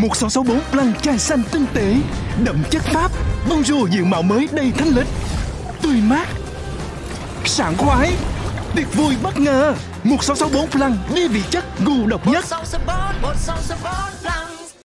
1664 Blanc chai xanh tinh tế. Đậm chất Pháp Bonjour diện mạo mới đầy thanh lịch. Tươi mát, Sảng khoái, Tuyệt vui bất ngờ. 1664 Blanc đi vị chất gù độc nhất. 1664 1664 Blanc